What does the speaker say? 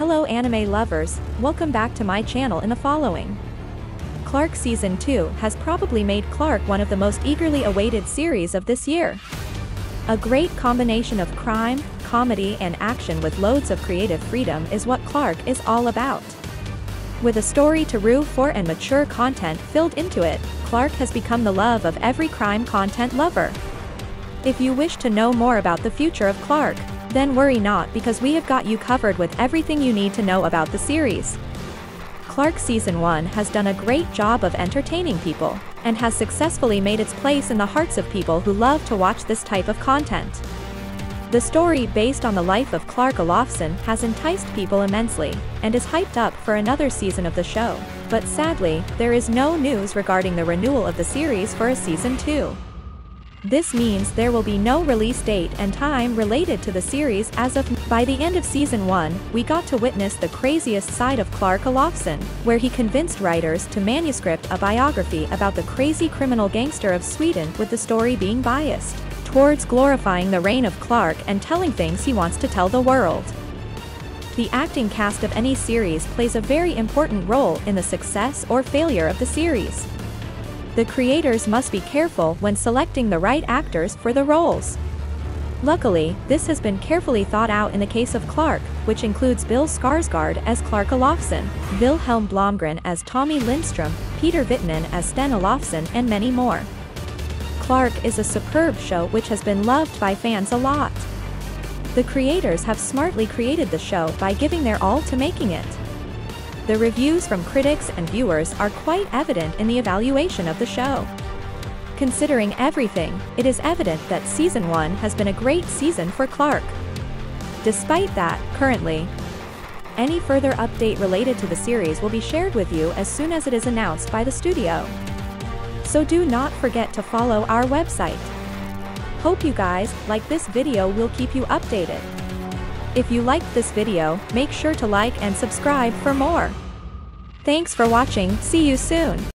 Hello anime lovers, welcome back to my channel in the following. Clark Season 2 has probably made Clark one of the most eagerly awaited series of this year. A great combination of crime, comedy and action with loads of creative freedom is what Clark is all about. With a story to root for and mature content filled into it, Clark has become the love of every crime content lover. If you wish to know more about the future of Clark, then worry not because we have got you covered with everything you need to know about the series. Clark Season 1 has done a great job of entertaining people, and has successfully made its place in the hearts of people who love to watch this type of content. The story based on the life of Clark Olofsson has enticed people immensely, and is hyped up for another season of the show, but sadly, there is no news regarding the renewal of the series for a season 2. This means there will be no release date and time related to the series as of by the end of season 1, we got to witness the craziest side of Clark Olofsson, where he convinced writers to manuscript a biography about the crazy criminal gangster of Sweden with the story being biased towards glorifying the reign of Clark and telling things he wants to tell the world. The acting cast of any series plays a very important role in the success or failure of the series. The creators must be careful when selecting the right actors for the roles. Luckily, this has been carefully thought out in the case of Clark, which includes Bill Skarsgård as Clark Olofsson, Vilhelm Blomgren as Tommy Lindstrom, Peter Viitanen as Sten Olofsson and many more. Clark is a superb show which has been loved by fans a lot. The creators have smartly created the show by giving their all to making it. The reviews from critics and viewers are quite evident in the evaluation of the show. Considering everything, it is evident that Season 1 has been a great season for Clark. Despite that, currently, any further update related to the series will be shared with you as soon as it is announced by the studio. So do not forget to follow our website. Hope you guys like this video will keep you updated. If you liked this video, make sure to like and subscribe for more. Thanks for watching, see you soon.